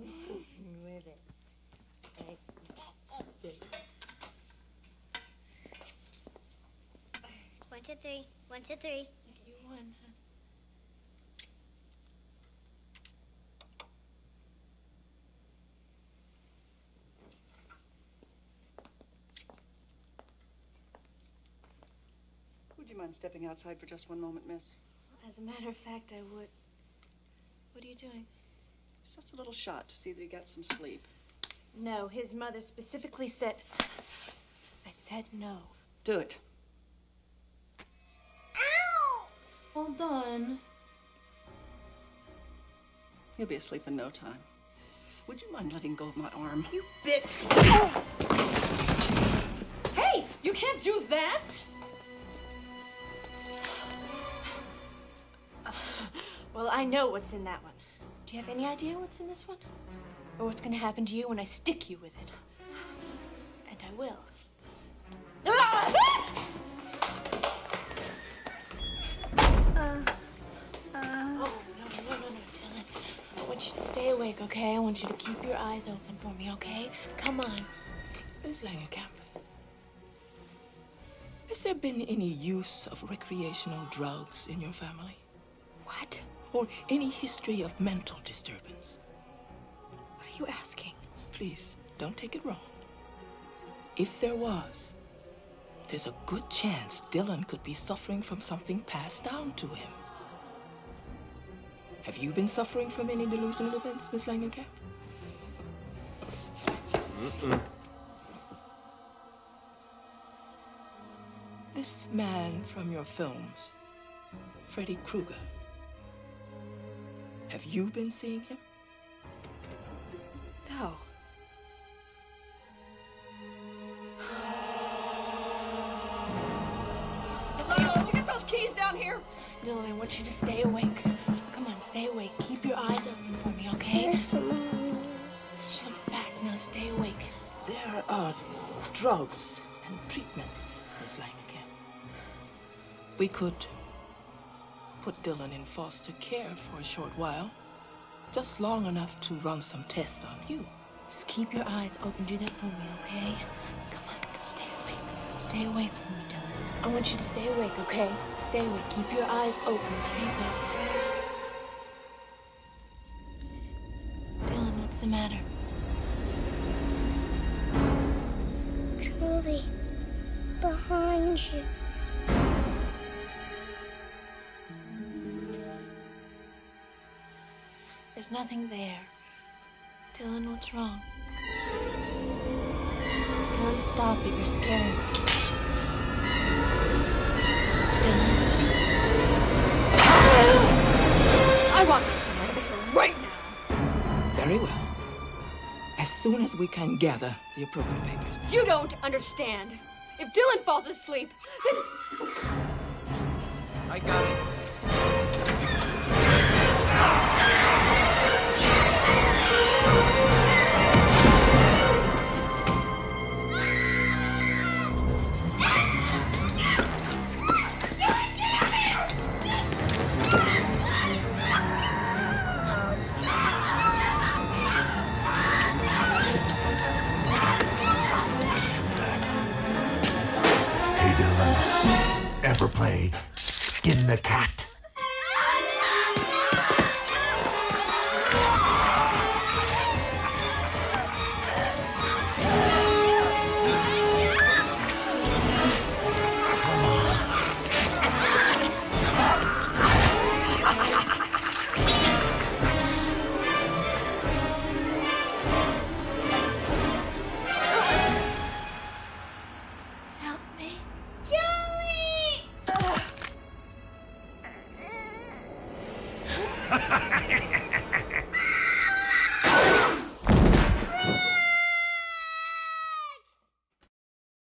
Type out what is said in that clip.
with it. One, two, three. One, two, three. You won. Would you mind stepping outside for just one moment, miss? As a matter of fact, I would. What are you doing? It's just a little shot to see that he gets some sleep. No, his mother specifically said. I said no. Do it. Ow! Hold on. He'll be asleep in no time. Would you mind letting go of my arm? You bitch! Hey, you can't do that! Well, I know what's in that one. Do you have any idea what's in this one? Or what's gonna happen to you when I stick you with it? And I will. Uh, Oh, no, no, no, no, Dylan. I want you to stay awake, okay? I want you to keep your eyes open for me, okay? Come on. Miss Langenkamp, has there been any use of recreational drugs in your family? What? Or any history of mental disturbance? What are you asking? Please, don't take it wrong. If there was, there's a good chance Dylan could be suffering from something passed down to him. Have you been suffering from any delusional events, Miss Langenkamp? This man from your films, Freddy Krueger. Have you been seeing him? No. Hello, did you get those keys down here? Dylan, I want you to stay awake. Come on, stay awake. Keep your eyes open for me, okay? Yes, Shut back. Now stay awake. There are drugs and treatments, Miss Langenkamp. We could put Dylan in foster care for a short while, just long enough to run some tests on you. Just keep your eyes open. Do that for me, okay? Come on, go stay awake. Stay awake for me, Dylan. I want you to stay awake, okay? Stay awake. Keep your eyes open, okay? Dylan, what's the matter? Truly, behind you. There's nothing there. Dylan, what's wrong? Dylan, stop it. You're scaring me. Dylan. I want this out of here right now. Very well. As soon as we can gather the appropriate papers. You don't understand. If Dylan falls asleep, then I got it. Played Skin the Cat? Help me. Joey!